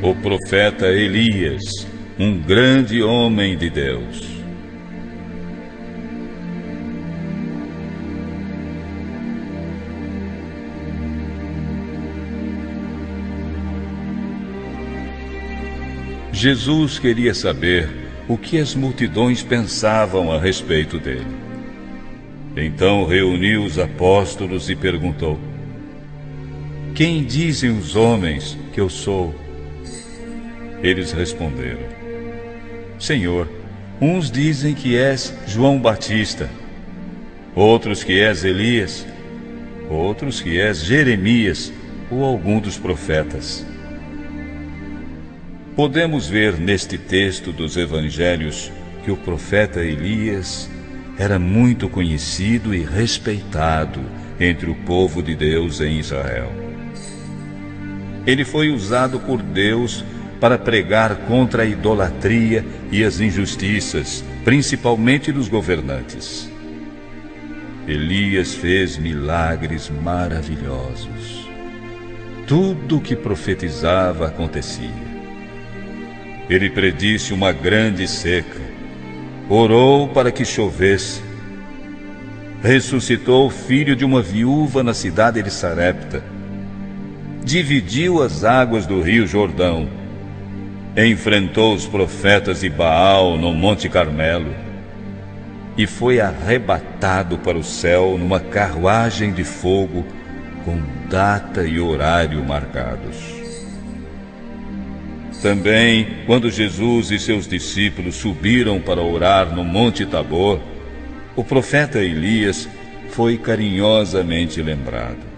o profeta Elias, um grande homem de Deus. Jesus queria saber o que as multidões pensavam a respeito dele. Então reuniu os apóstolos e perguntou: Quem dizem os homens que eu sou? Eles responderam: Senhor, uns dizem que és João Batista, outros que és Elias, outros que és Jeremias ou algum dos profetas. Podemos ver neste texto dos evangelhos que o profeta Elias era muito conhecido e respeitado entre o povo de Deus em Israel. Ele foi usado por Deus para pregar contra a idolatria e as injustiças, principalmente dos governantes. Elias fez milagres maravilhosos. Tudo o que profetizava acontecia. Ele predisse uma grande seca, orou para que chovesse, ressuscitou o filho de uma viúva na cidade de Sarepta, dividiu as águas do rio Jordão, enfrentou os profetas de Baal no Monte Carmelo e foi arrebatado para o céu numa carruagem de fogo com data e horário marcados. Também, quando Jesus e seus discípulos subiram para orar no Monte Tabor, o profeta Elias foi carinhosamente lembrado.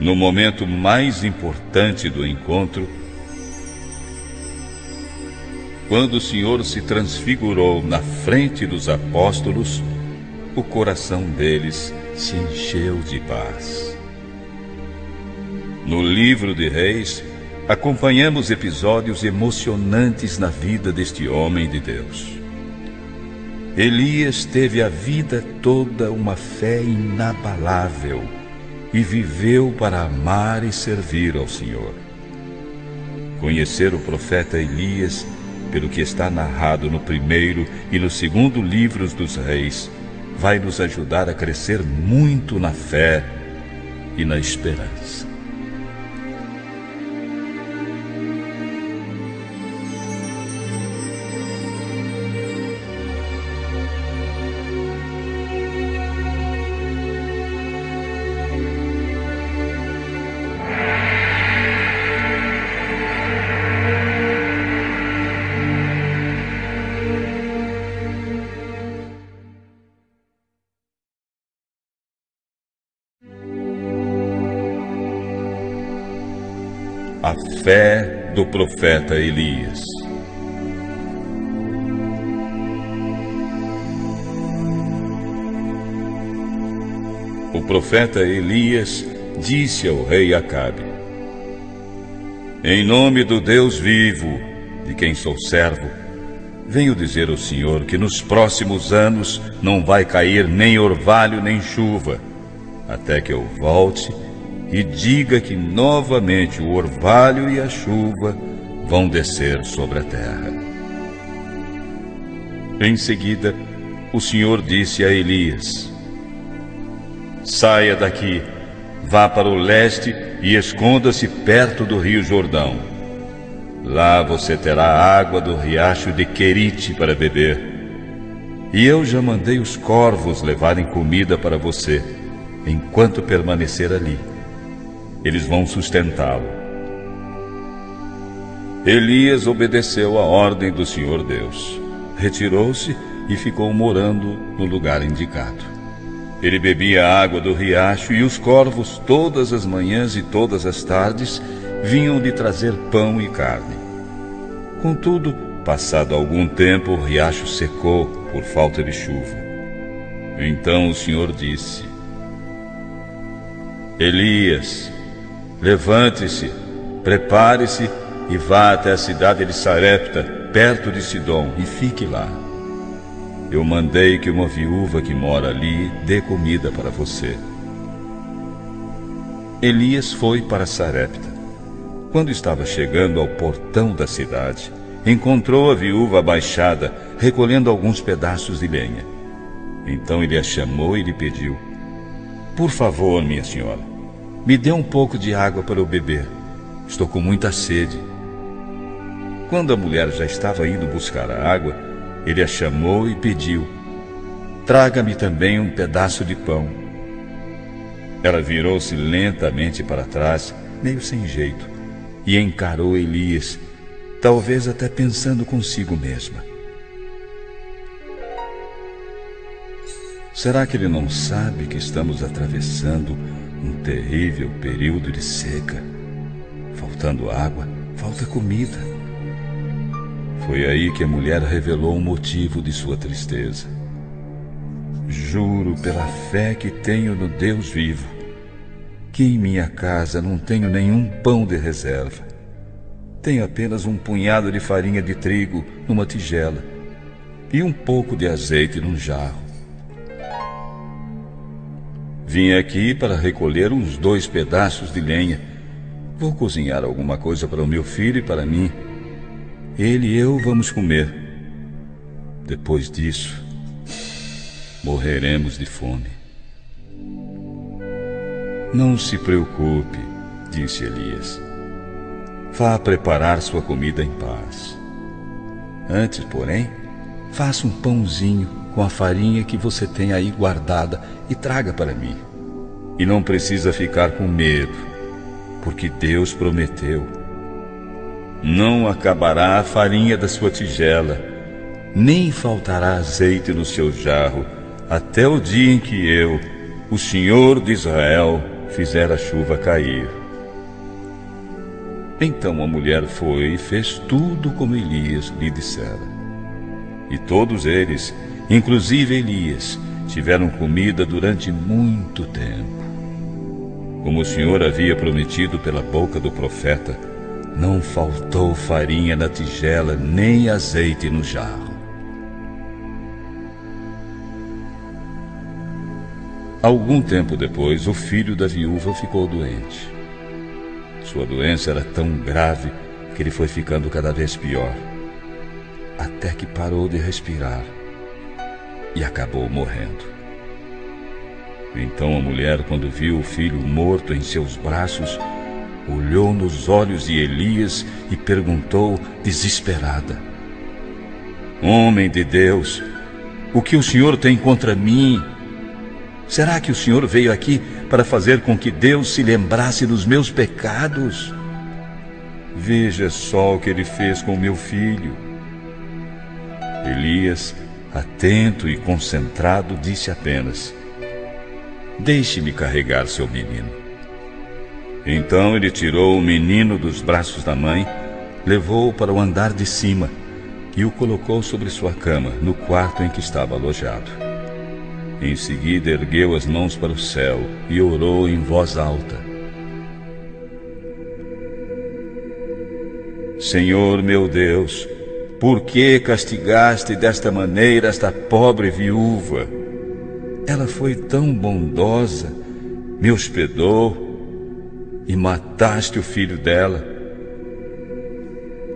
No momento mais importante do encontro, quando o Senhor se transfigurou na frente dos apóstolos, o coração deles se encheu de paz. No livro de Reis, acompanhamos episódios emocionantes na vida deste homem de Deus. Elias teve a vida toda uma fé inabalável e viveu para amar e servir ao Senhor. Conhecer o profeta Elias, pelo que está narrado no primeiro e no segundo livros dos reis, vai nos ajudar a crescer muito na fé e na esperança. Fé do profeta Elias. O profeta Elias disse ao rei Acabe: Em nome do Deus vivo, de quem sou servo, venho dizer ao Senhor que nos próximos anos não vai cair nem orvalho nem chuva, até que eu volte e diga que novamente o orvalho e a chuva vão descer sobre a terra. Em seguida, o Senhor disse a Elias: Saia daqui, vá para o leste e esconda-se perto do rio Jordão. Lá você terá água do riacho de Querite para beber. E eu já mandei os corvos levarem comida para você, enquanto permanecer ali eles vão sustentá-lo. Elias obedeceu à ordem do Senhor Deus. Retirou-se e ficou morando no lugar indicado. Ele bebia a água do riacho e os corvos, todas as manhãs e todas as tardes, vinham lhe trazer pão e carne. Contudo, passado algum tempo, o riacho secou por falta de chuva. Então o Senhor disse: Elias, Levante-se, prepare-se e vá até a cidade de Sarepta, perto de Sidom, e fique lá. Eu mandei que uma viúva que mora ali dê comida para você. Elias foi para Sarepta. Quando estava chegando ao portão da cidade, encontrou a viúva abaixada, recolhendo alguns pedaços de lenha. Então ele a chamou e lhe pediu: Por favor, minha senhora, me dê um pouco de água para eu beber. Estou com muita sede. Quando a mulher já estava indo buscar a água, ele a chamou e pediu: Traga-me também um pedaço de pão. Ela virou-se lentamente para trás, meio sem jeito e encarou Elias, talvez até pensando consigo mesma. Será que ele não sabe que estamos atravessando um terrível período de seca? Faltando água, falta comida. Foi aí que a mulher revelou o motivo de sua tristeza. Juro pela fé que tenho no Deus vivo que em minha casa não tenho nenhum pão de reserva. Tenho apenas um punhado de farinha de trigo numa tigela e um pouco de azeite num jarro. Vim aqui para recolher uns dois pedaços de lenha. Vou cozinhar alguma coisa para o meu filho e para mim. Ele e eu vamos comer. Depois disso, morreremos de fome. Não se preocupe, disse Elias. Vá preparar sua comida em paz. Antes, porém, faça um pãozinho com a farinha que você tem aí guardada e traga para mim. E não precisa ficar com medo, porque Deus prometeu. Não acabará a farinha da sua tigela, nem faltará azeite no seu jarro, até o dia em que eu, o Senhor de Israel, fizera a chuva cair. Então a mulher foi e fez tudo como Elias lhe dissera. E todos eles, inclusive Elias, tiveram comida durante muito tempo. Como o Senhor havia prometido pela boca do profeta, não faltou farinha na tigela nem azeite no jarro. Algum tempo depois, o filho da viúva ficou doente. Sua doença era tão grave que ele foi ficando cada vez pior, até que parou de respirar e acabou morrendo. Então a mulher, quando viu o filho morto em seus braços, olhou nos olhos de Elias e perguntou desesperada: Homem de Deus, o que o senhor tem contra mim? Será que o Senhor veio aqui para fazer com que Deus se lembrasse dos meus pecados? Veja só o que ele fez com meu filho. Elias, atento e concentrado, disse apenas: Deixe-me carregar seu menino. Então ele tirou o menino dos braços da mãe, levou-o para o andar de cima e o colocou sobre sua cama, no quarto em que estava alojado. Em seguida, ergueu as mãos para o céu e orou em voz alta: Senhor meu Deus, por que castigaste desta maneira esta pobre viúva? Ela foi tão bondosa, me hospedou e mataste o filho dela.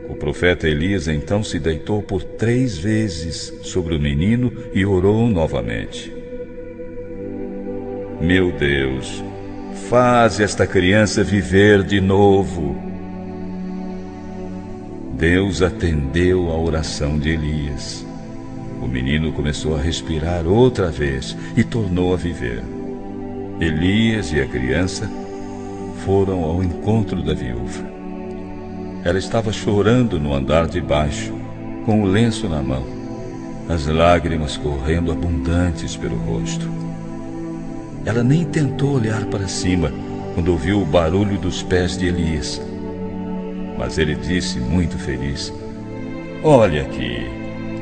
O profeta Elias então se deitou por três vezes sobre o menino e orou novamente. Meu Deus, faz esta criança viver de novo. Deus atendeu a oração de Elias. O menino começou a respirar outra vez e tornou a viver. Elias e a criança foram ao encontro da viúva. Ela estava chorando no andar de baixo, com o lenço na mão, as lágrimas correndo abundantes pelo rosto. Ela nem tentou olhar para cima quando ouviu o barulho dos pés de Elias. Mas ele disse, muito feliz: Olha aqui,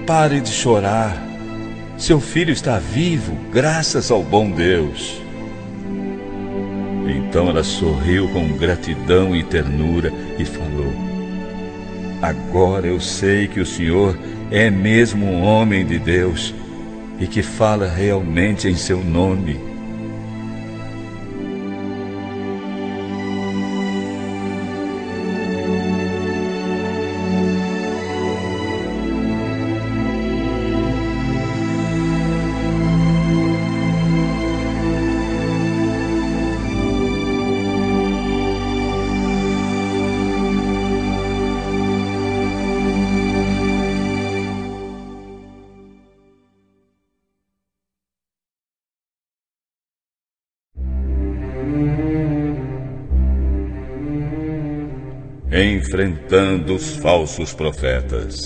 pare de chorar. Seu filho está vivo, graças ao bom Deus. Então ela sorriu com gratidão e ternura e falou: Agora eu sei que o Senhor é mesmo um homem de Deus e que fala realmente em seu nome. Enfrentando os falsos profetas.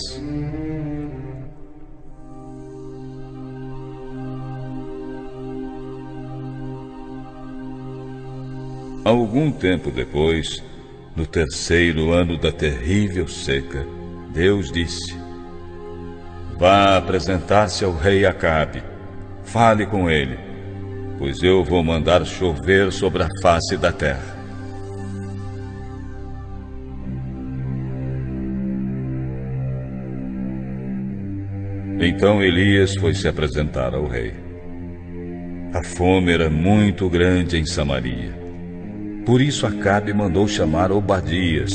Algum tempo depois, no terceiro ano da terrível seca, Deus disse: Vá apresentar-se ao rei Acabe. Fale com ele, pois eu vou mandar chover sobre a face da terra. Então Elias foi se apresentar ao rei. A fome era muito grande em Samaria. Por isso Acabe mandou chamar Obadias,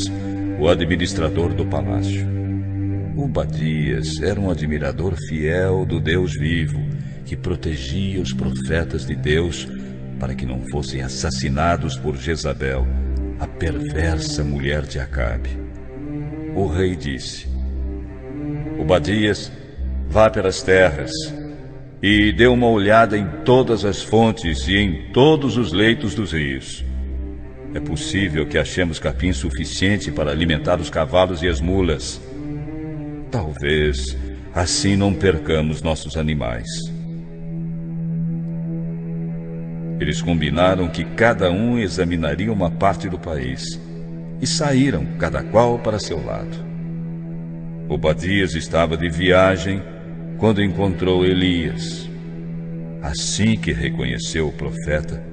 o administrador do palácio. Obadias era um admirador fiel do Deus vivo, que protegia os profetas de Deus para que não fossem assassinados por Jezabel, a perversa mulher de Acabe. O rei disse: Obadias, vá pelas terras e dê uma olhada em todas as fontes e em todos os leitos dos rios. É possível que achemos capim suficiente para alimentar os cavalos e as mulas. Talvez assim não percamos nossos animais. Eles combinaram que cada um examinaria uma parte do país e saíram, cada qual para seu lado. Obadias estava de viagem quando encontrou Elias. Assim que reconheceu o profeta,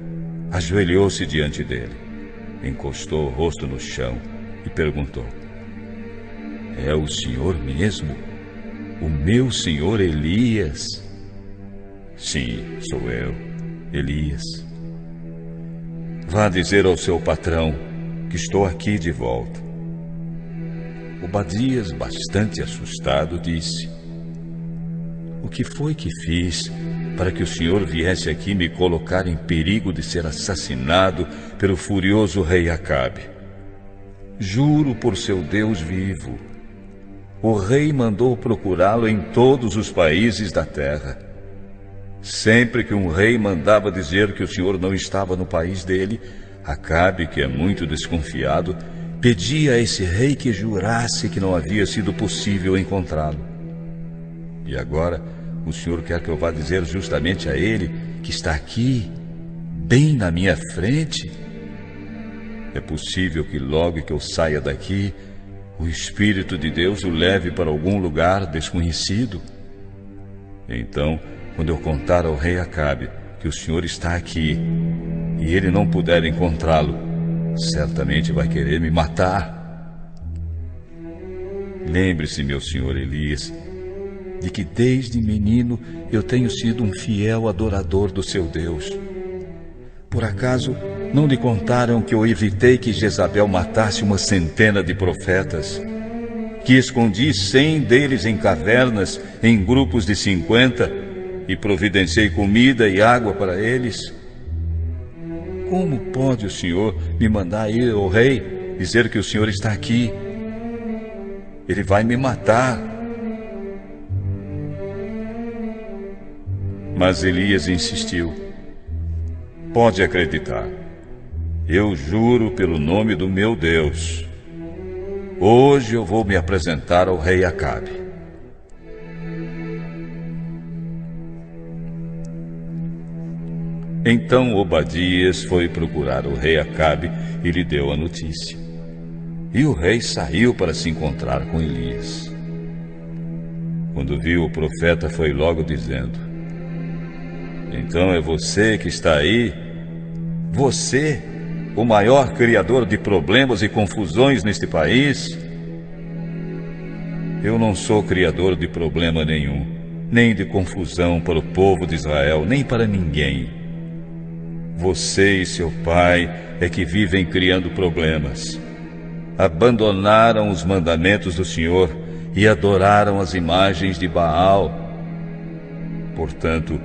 ajoelhou-se diante dele encostou o rosto no chão e perguntou: É o senhor mesmo? O meu senhor Elias? Sim, sou eu, Elias. Vá dizer ao seu patrão que estou aqui de volta. Obadias, bastante assustado, disse: O que foi que fiz para que o senhor viesse aqui me colocar em perigo de ser assassinado pelo furioso rei Acabe. Juro por seu Deus vivo. O rei mandou procurá-lo em todos os países da terra. Sempre que um rei mandava dizer que o senhor não estava no país dele, Acabe, que é muito desconfiado, pedia a esse rei que jurasse que não havia sido possível encontrá-lo. E agora, o Senhor quer que eu vá dizer justamente a ele que está aqui, bem na minha frente? É possível que logo que eu saia daqui, o Espírito de Deus o leve para algum lugar desconhecido? Então, quando eu contar ao rei Acabe que o Senhor está aqui e ele não puder encontrá-lo, certamente vai querer me matar. Lembre-se, meu senhor Elias, de que desde menino eu tenho sido um fiel adorador do seu Deus. Por acaso não lhe contaram que eu evitei que Jezabel matasse uma centena de profetas? Que escondi cem deles em cavernas, em grupos de cinquenta, e providenciei comida e água para eles? Como pode o Senhor me mandar ir ao rei, dizer que o Senhor está aqui? Ele vai me matar. Mas Elias insistiu: Pode acreditar. Eu juro pelo nome do meu Deus. Hoje eu vou me apresentar ao rei Acabe. Então Obadias foi procurar o rei Acabe e lhe deu a notícia. E o rei saiu para se encontrar com Elias. Quando viu o profeta, foi logo dizendo: então é você que está aí? Você, o maior criador de problemas e confusões neste país? Eu não sou criador de problema nenhum, nem de confusão para o povo de Israel, nem para ninguém. Você e seu pai é que vivem criando problemas. Abandonaram os mandamentos do Senhor e adoraram as imagens de Baal. Portanto,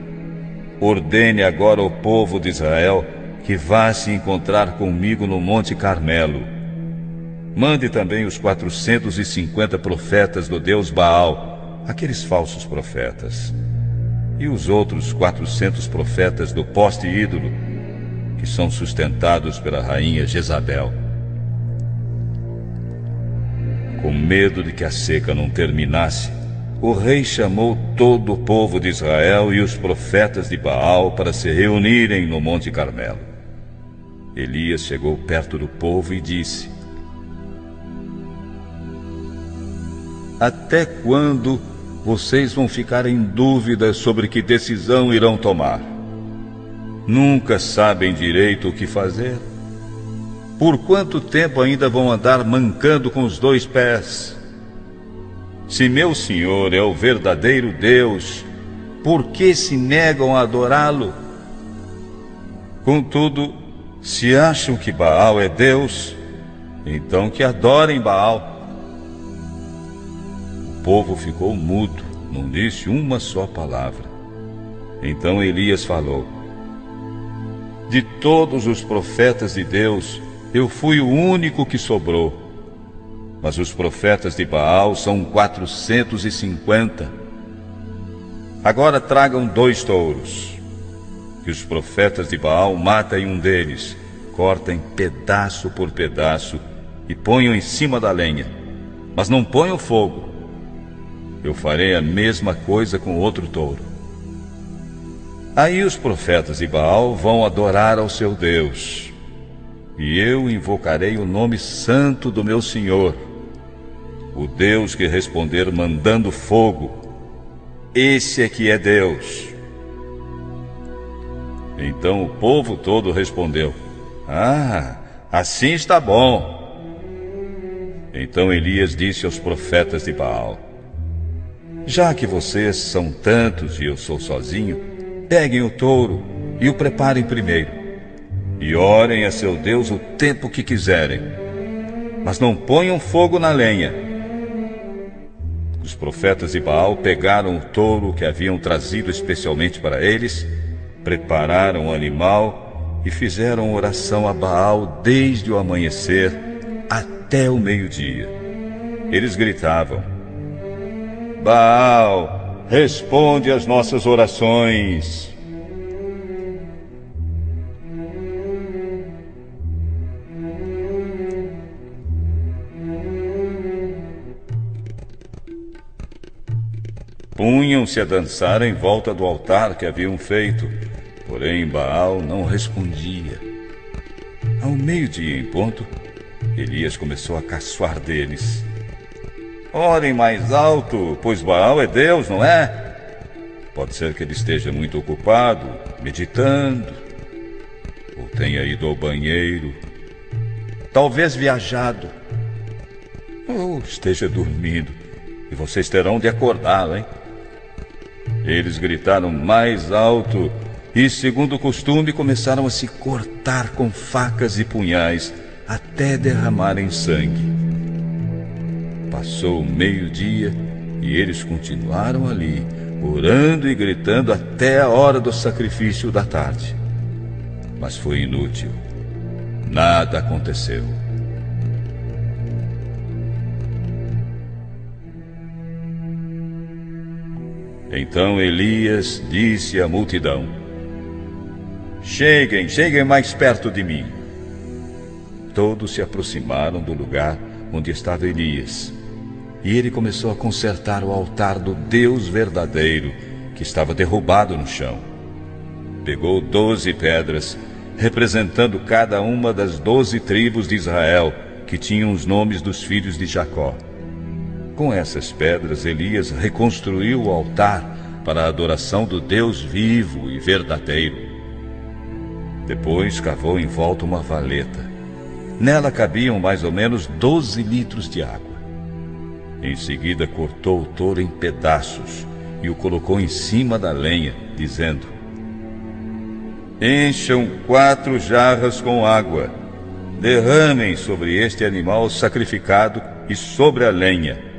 Ordene agora ao povo de Israel que vá se encontrar comigo no Monte Carmelo. Mande também os 450 profetas do Deus Baal, aqueles falsos profetas, e os outros 400 profetas do poste ídolo, que são sustentados pela rainha Jezabel. Com medo de que a seca não terminasse, o rei chamou todo o povo de Israel e os profetas de Baal para se reunirem no Monte Carmelo. Elias chegou perto do povo e disse: Até quando vocês vão ficar em dúvida sobre que decisão irão tomar? Nunca sabem direito o que fazer? Por quanto tempo ainda vão andar mancando com os dois pés? Se meu Senhor é o verdadeiro Deus, por que se negam a adorá-lo? Contudo, se acham que Baal é Deus, então que adorem Baal povo ficou mudo, não disse uma só palavra. Então Elias falou: De todos os profetas de Deus, eu fui o único que sobrou. Mas os profetas de Baal são quatrocentos e cinquenta. Agora tragam dois touros. Que os profetas de Baal matem um deles, cortem pedaço por pedaço e ponham em cima da lenha. Mas não ponham fogo, eu farei a mesma coisa com outro touro. Aí os profetas de Baal vão adorar ao seu Deus, e eu invocarei o nome santo do meu Senhor, o Deus que responder mandando fogo. Esse é que é Deus. Então o povo todo respondeu: Ah, assim está bom. Então Elias disse aos profetas de Baal: já que vocês são tantos e eu sou sozinho, peguem o touro e o preparem primeiro. E orem a seu Deus o tempo que quiserem. Mas não ponham fogo na lenha. Os profetas de Baal pegaram o touro que haviam trazido especialmente para eles, prepararam o animal e fizeram oração a Baal desde o amanhecer até o meio-dia. Eles gritavam: Baal, responde às nossas orações. Punham-se a dançar em volta do altar que haviam feito, porém Baal não respondia. Ao meio-dia em ponto, Elias começou a caçoar deles. Orem mais alto, pois Baal é Deus, não é? Pode ser que ele esteja muito ocupado, meditando, ou tenha ido ao banheiro, talvez viajado, ou esteja dormindo, e vocês terão de acordá-lo, hein? Eles gritaram mais alto e, segundo o costume, começaram a se cortar com facas e punhais até derramarem sangue. Passou o meio-dia e eles continuaram ali, orando e gritando até a hora do sacrifício da tarde. Mas foi inútil. Nada aconteceu. Então Elias disse à multidão: Cheguem, cheguem mais perto de mim. Todos se aproximaram do lugar onde estava Elias e ele começou a consertar o altar do Deus verdadeiro, que estava derrubado no chão. Pegou doze pedras, representando cada uma das doze tribos de Israel, que tinham os nomes dos filhos de Jacó. Com essas pedras, Elias reconstruiu o altar para a adoração do Deus vivo e verdadeiro. Depois cavou em volta uma valeta. Nela cabiam mais ou menos doze litros de água. Em seguida, cortou o touro em pedaços e o colocou em cima da lenha, dizendo: Encham quatro jarras com água, derramem sobre este animal sacrificado e sobre a lenha.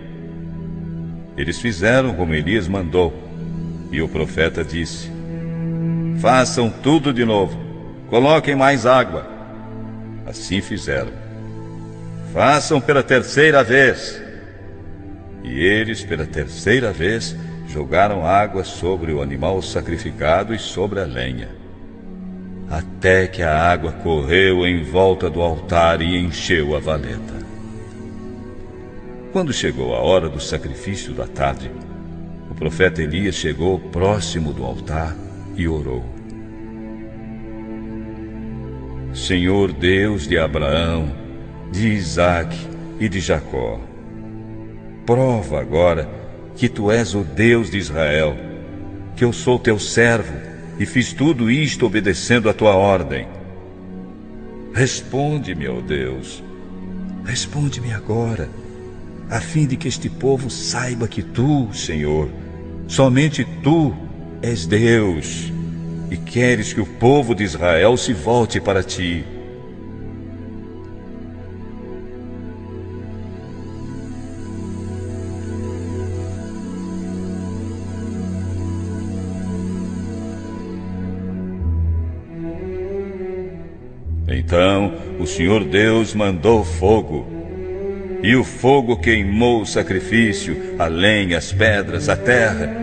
Eles fizeram como Elias mandou, e o profeta disse: Façam tudo de novo, coloquem mais água. Assim fizeram. Façam pela terceira vez. E eles, pela terceira vez, jogaram água sobre o animal sacrificado e sobre a lenha. até que a água correu em volta do altar e encheu a valeta. Quando chegou a hora do sacrifício da tarde, o profeta Elias chegou próximo do altar e orou. Senhor Deus de Abraão, de Isaque e de Jacó, prova agora que tu és o Deus de Israel, que eu sou teu servo e fiz tudo isto obedecendo a tua ordem. Responde-me, ó Deus, responde-me agora, a fim de que este povo saiba que tu, Senhor, somente tu és Deus e queres que o povo de Israel se volte para ti. Então o Senhor Deus mandou fogo, e o fogo queimou o sacrifício, a lenha, as pedras, a terra,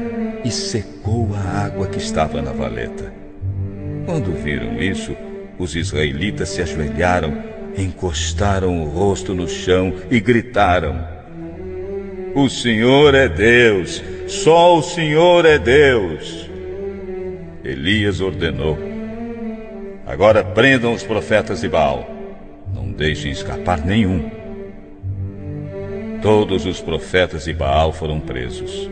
e secou a água que estava na valeta. Quando viram isso, os israelitas se ajoelharam, encostaram o rosto no chão e gritaram: O Senhor é Deus, só o Senhor é Deus. Elias ordenou: Agora prendam os profetas de Baal, não deixem escapar nenhum. Todos os profetas de Baal foram presos.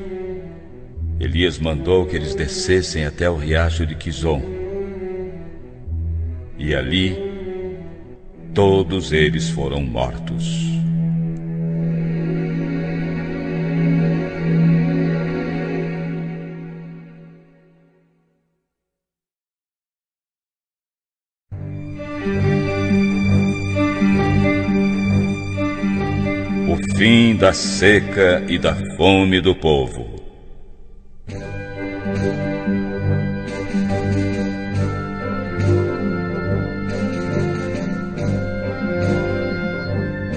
Elias mandou que eles descessem até o riacho de Quizon e ali todos eles foram mortos. Da seca e da fome do povo.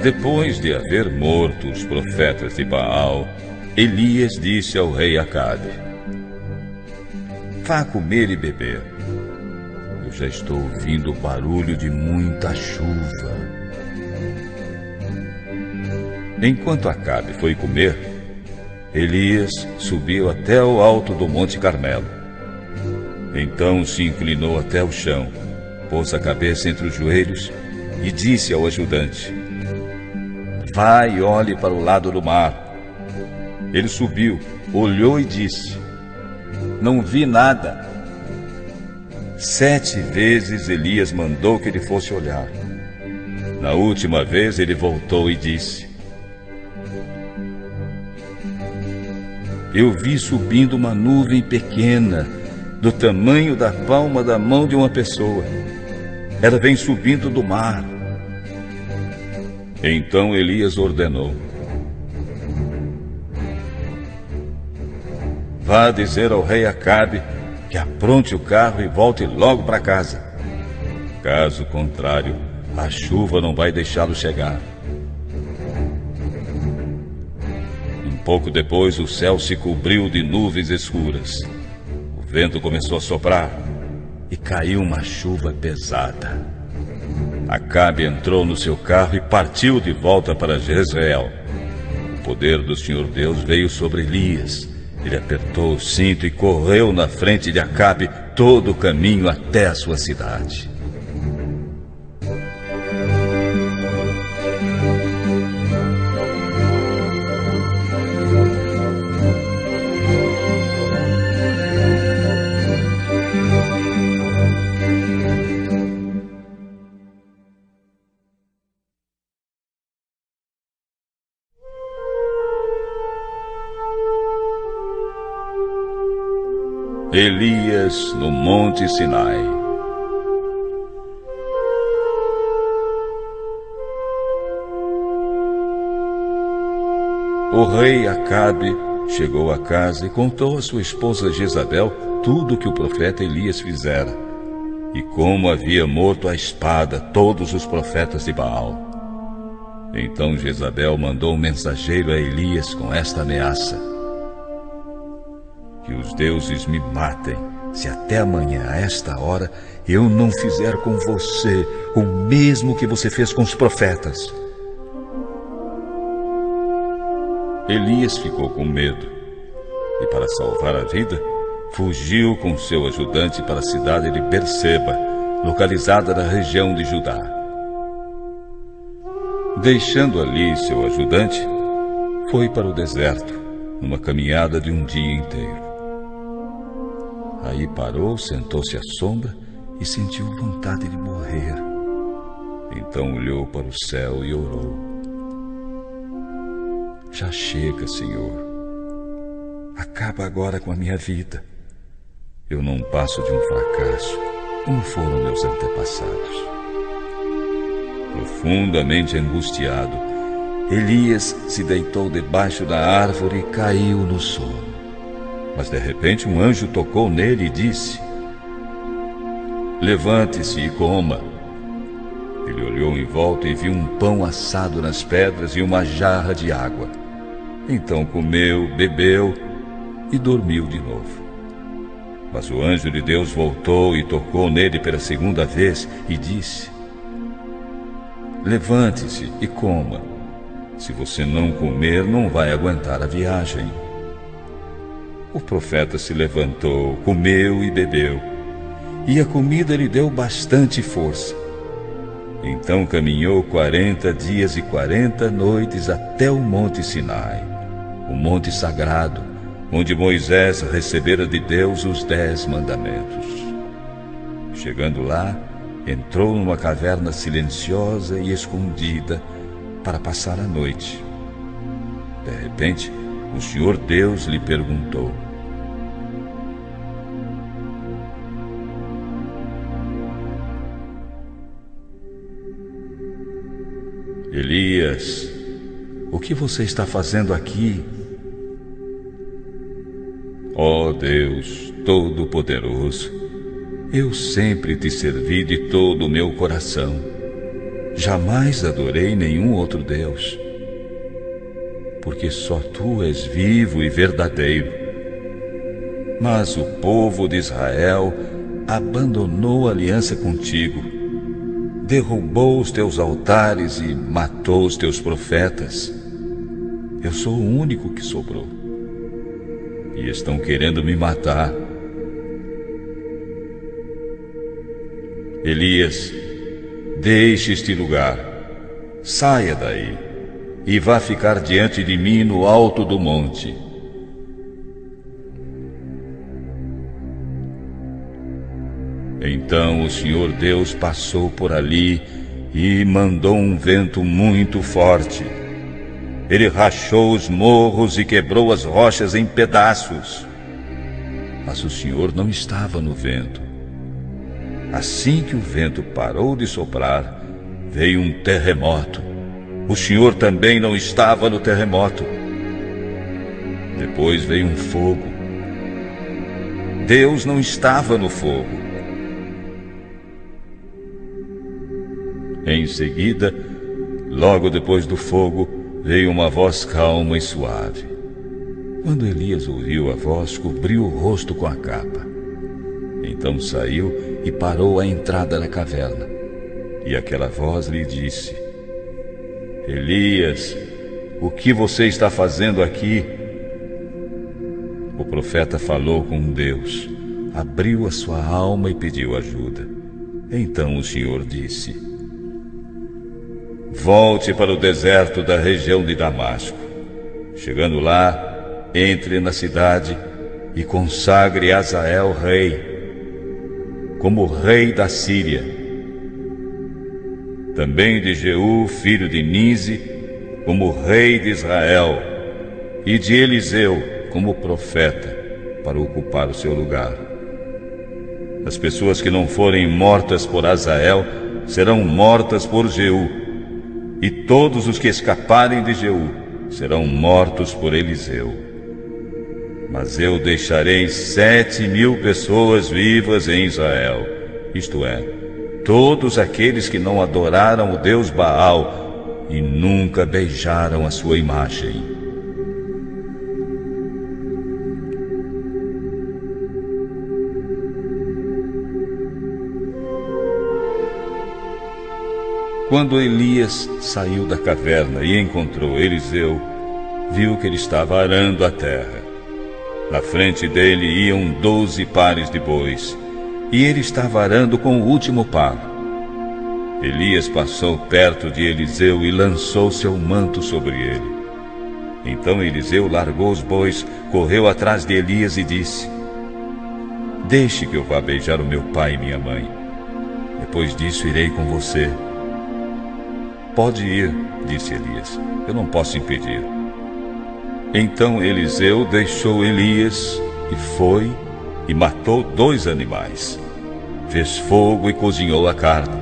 Depois de haver morto os profetas de Baal, Elias disse ao rei Acabe: Vá comer e beber. Eu já estou ouvindo o barulho de muita chuva. Enquanto Acabe foi comer, Elias subiu até o alto do Monte Carmelo. Então se inclinou até o chão, pôs a cabeça entre os joelhos e disse ao ajudante: Vá e olhe para o lado do mar. Ele subiu, olhou e disse: Não vi nada. Sete vezes Elias mandou que ele fosse olhar. Na última vez ele voltou e disse: Eu vi subindo uma nuvem pequena, do tamanho da palma da mão de uma pessoa. Ela vem subindo do mar. Então Elias ordenou: Vá dizer ao rei Acabe que apronte o carro e volte logo para casa. Caso contrário, a chuva não vai deixá-lo chegar. Pouco depois, o céu se cobriu de nuvens escuras. O vento começou a soprar e caiu uma chuva pesada. Acabe entrou no seu carro e partiu de volta para Jezreel. O poder do Senhor Deus veio sobre Elias. Ele apertou o cinto e correu na frente de Acabe todo o caminho até a sua cidade. Elias no Monte Sinai. O rei Acabe chegou a casa e contou à sua esposa Jezabel tudo o que o profeta Elias fizera e como havia morto a espada todos os profetas de Baal. Então Jezabel mandou um mensageiro a Elias com esta ameaça: que os deuses me matem se até amanhã, a esta hora, eu não fizer com você o mesmo que você fez com os profetas. Elias ficou com medo e, para salvar a vida, fugiu com seu ajudante para a cidade de Berseba, localizada na região de Judá. Deixando ali seu ajudante, foi para o deserto, numa caminhada de um dia inteiro. Aí parou, sentou-se à sombra e sentiu vontade de morrer. Então olhou para o céu e orou: Já chega, Senhor. Acaba agora com a minha vida. Eu não passo de um fracasso, como foram meus antepassados. Profundamente angustiado, Elias se deitou debaixo da árvore e caiu no sono. Mas de repente um anjo tocou nele e disse: Levante-se e coma. Ele olhou em volta e viu um pão assado nas pedras e uma jarra de água. Então comeu, bebeu e dormiu de novo. Mas o anjo de Deus voltou e tocou nele pela segunda vez e disse: Levante-se e coma. Se você não comer, não vai aguentar a viagem. O profeta se levantou, comeu e bebeu, e a comida lhe deu bastante força. Então caminhou quarenta dias e quarenta noites até o Monte Sinai, o monte sagrado, onde Moisés recebera de Deus os dez mandamentos. Chegando lá, entrou numa caverna silenciosa e escondida para passar a noite. De repente, o Senhor Deus lhe perguntou: Elias, o que você está fazendo aqui? Ó oh Deus Todo-Poderoso, eu sempre te servi de todo o meu coração. Jamais adorei nenhum outro Deus. Porque só tu és vivo e verdadeiro. Mas o povo de Israel abandonou a aliança contigo, derrubou os teus altares e matou os teus profetas. Eu sou o único que sobrou e estão querendo me matar. Elias, deixe este lugar, saia daí e vá ficar diante de mim no alto do monte. Então o Senhor Deus passou por ali e mandou um vento muito forte ele rachou os morros e quebrou as rochas em pedaços. Mas o Senhor não estava no vento. Assim que o vento parou de soprar, veio um terremoto. O Senhor também não estava no terremoto. Depois veio um fogo. Deus não estava no fogo. Em seguida, logo depois do fogo, veio uma voz calma e suave. Quando Elias ouviu a voz, cobriu o rosto com a capa. Então saiu e parou à entrada da caverna. E aquela voz lhe disse: Elias, o que você está fazendo aqui? O profeta falou com Deus, abriu a sua alma e pediu ajuda. Então o Senhor disse: Volte para o deserto da região de Damasco. Chegando lá, entre na cidade e consagre Azael rei, como rei da Síria. Também de Jeú, filho de Nise, como rei de Israel, e de Eliseu como profeta, para ocupar o seu lugar. As pessoas que não forem mortas por Azael serão mortas por Jeú e todos os que escaparem de Jeú serão mortos por Eliseu. Mas eu deixarei sete mil pessoas vivas em Israel, isto é, todos aqueles que não adoraram o deus Baal e nunca beijaram a sua imagem. Quando Elias saiu da caverna e encontrou Eliseu, viu que ele estava arando a terra. Na frente dele iam doze pares de bois e ele estava arando com o último par. Elias passou perto de Eliseu e lançou seu manto sobre ele. Então Eliseu largou os bois, correu atrás de Elias e disse: Deixe que eu vá beijar o meu pai e minha mãe. Depois disso irei com você. Pode ir, disse Elias. Eu não posso impedir. Então Eliseu deixou Elias e foi e matou dois animais. Fez fogo e cozinhou a carne.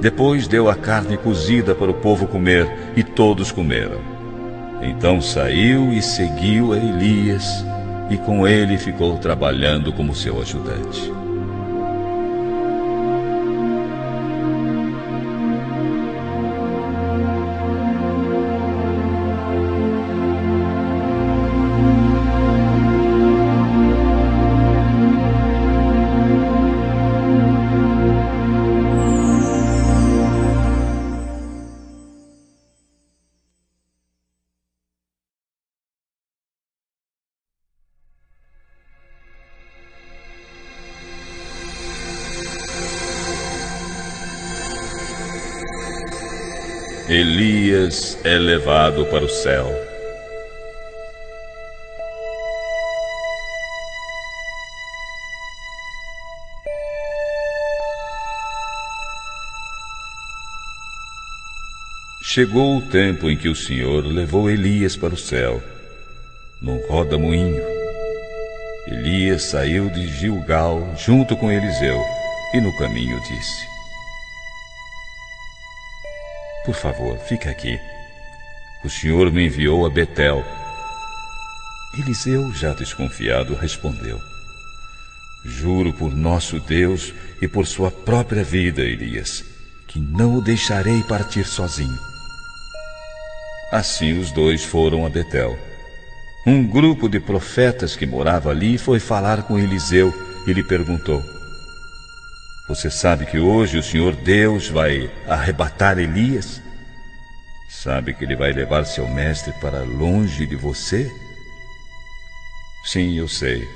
Depois deu a carne cozida para o povo comer e todos comeram. Então saiu e seguiu a Elias e com ele ficou trabalhando como seu ajudante. Elias é levado para o céu. Chegou o tempo em que o Senhor levou Elias para o céu, num roda-moinho. Elias saiu de Gilgal junto com Eliseu e no caminho disse: por favor, fique aqui. O senhor me enviou a Betel. Eliseu, já desconfiado, respondeu: Juro por nosso Deus e por sua própria vida, Elias, que não o deixarei partir sozinho. Assim os dois foram a Betel. Um grupo de profetas que morava ali foi falar com Eliseu e lhe perguntou: você sabe que hoje o Senhor Deus vai arrebatar Elias? Sabe que ele vai levar seu mestre para longe de você? Sim, eu sei.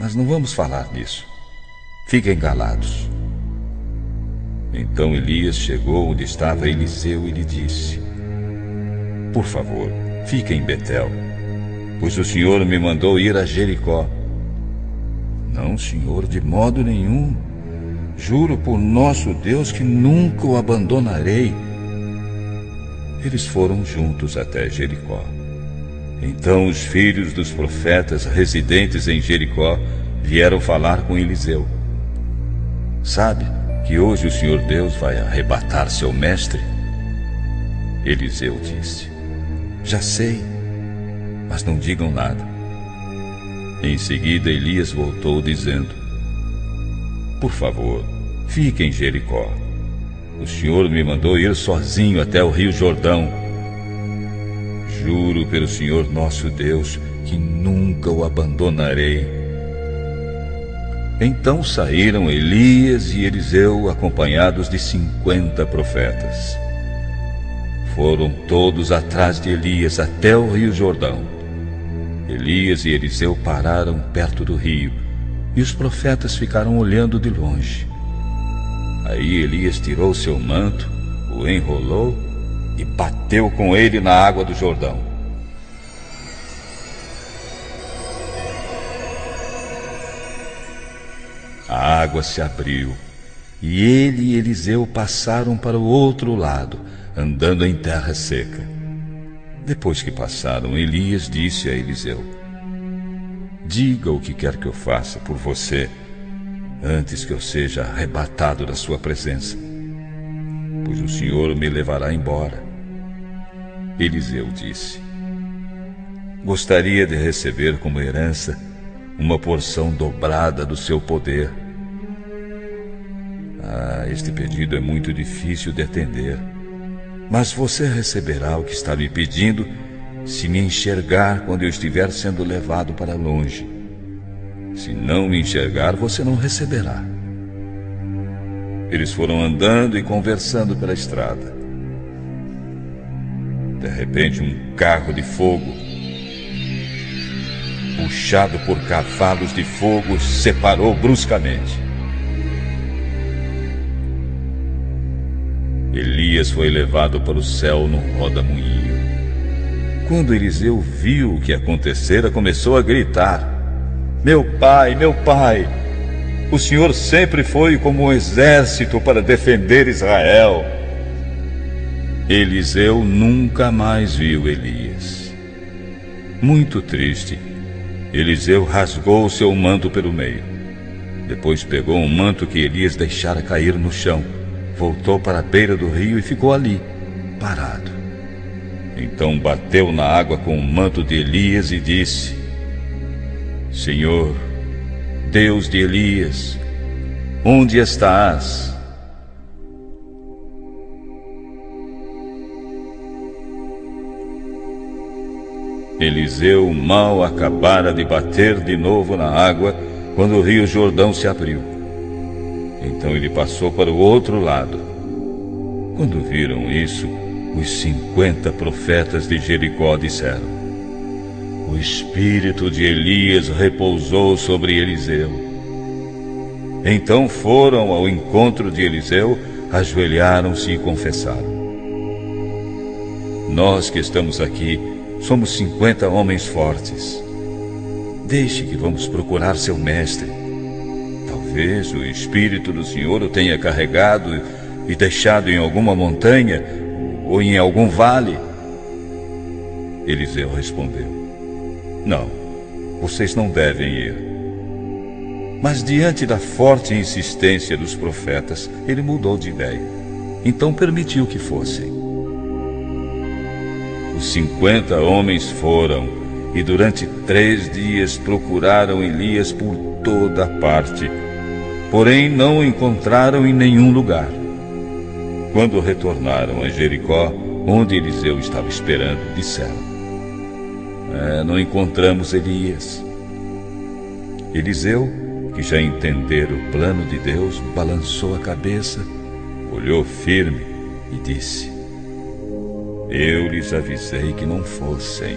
Mas não vamos falar nisso. Fiquem calados. Então Elias chegou onde estava Eliseu e lhe disse: Por favor, fiquem em Betel, pois o Senhor me mandou ir a Jericó. Não, Senhor, de modo nenhum. Juro por nosso Deus que nunca o abandonarei. Eles foram juntos até Jericó. Então os filhos dos profetas residentes em Jericó vieram falar com Eliseu. Sabe que hoje o Senhor Deus vai arrebatar seu mestre? Eliseu disse: Já sei, mas não digam nada. Em seguida, Elias voltou dizendo: por favor, fique em Jericó. O senhor me mandou ir sozinho até o rio Jordão. Juro pelo Senhor nosso Deus que nunca o abandonarei. Então saíram Elias e Eliseu acompanhados de cinquenta profetas. Foram todos atrás de Elias até o rio Jordão. Elias e Eliseu pararam perto do rio e os profetas ficaram olhando de longe. Aí Elias tirou seu manto, o enrolou e bateu com ele na água do Jordão. A água se abriu e ele e Eliseu passaram para o outro lado, andando em terra seca. Depois que passaram, Elias disse a Eliseu: Diga o que quer que eu faça por você, antes que eu seja arrebatado da sua presença, pois o Senhor me levará embora. Eliseu disse: Gostaria de receber como herança uma porção dobrada do seu poder. Ah, este pedido é muito difícil de atender, mas você receberá o que está me pedindo se me enxergar quando eu estiver sendo levado para longe. Se não me enxergar, você não receberá. Eles foram andando e conversando pela estrada. De repente, um carro de fogo, puxado por cavalos de fogo, separou bruscamente. Elias foi levado para o céu num roda-moinho. Quando Eliseu viu o que acontecera, começou a gritar: Meu pai, meu pai, o Senhor sempre foi como um exército para defender Israel. Eliseu nunca mais viu Elias. Muito triste, Eliseu rasgou seu manto pelo meio. Depois pegou um manto que Elias deixara cair no chão, voltou para a beira do rio e ficou ali, parado. Então bateu na água com o manto de Elias e disse: Senhor, Deus de Elias, onde estás? Eliseu mal acabara de bater de novo na água quando o rio Jordão se abriu. Então ele passou para o outro lado. Quando viram isso, os cinquenta profetas de Jericó disseram: O espírito de Elias repousou sobre Eliseu. Então foram ao encontro de Eliseu, ajoelharam-se e confessaram: Nós que estamos aqui Somos cinquenta homens fortes. Deixe que vamos procurar seu mestre. Talvez o espírito do Senhor o tenha carregado e deixado em alguma montanha ou em algum vale. Eliseu respondeu: Não, vocês não devem ir. Mas diante da forte insistência dos profetas, ele mudou de ideia. Então permitiu que fossem. Os cinquenta homens foram e durante três dias procuraram Elias por toda parte, porém não o encontraram em nenhum lugar. Quando retornaram a Jericó, onde Eliseu estava esperando, disseram: é, Não encontramos Elias. Eliseu, que já entendera o plano de Deus, balançou a cabeça, olhou firme e disse: eu lhes avisei que não fossem.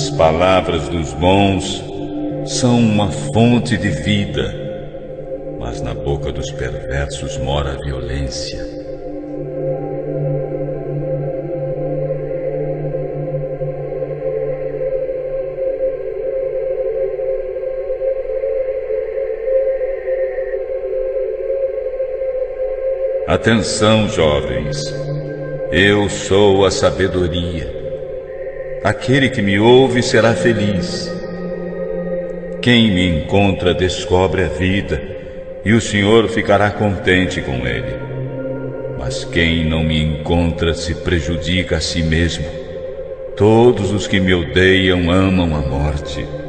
As palavras dos bons são uma fonte de vida, mas na boca dos perversos mora a violência. Atenção, jovens, eu sou a sabedoria. Aquele que me ouve será feliz. Quem me encontra descobre a vida, e o Senhor ficará contente com ele. Mas quem não me encontra se prejudica a si mesmo. Todos os que me odeiam amam a morte.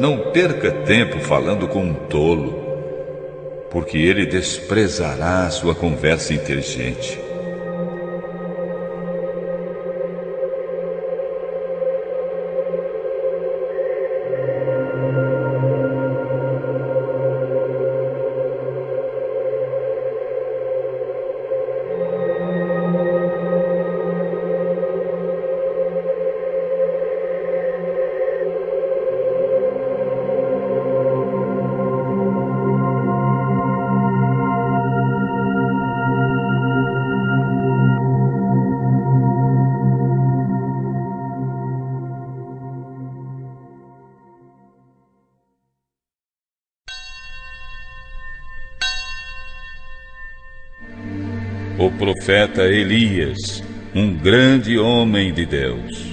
Não perca tempo falando com um tolo, porque ele desprezará sua conversa inteligente. Profeta Elias, um grande homem de Deus.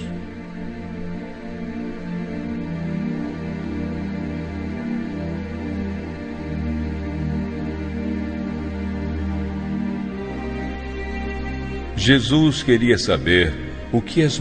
Jesus queria saber o que as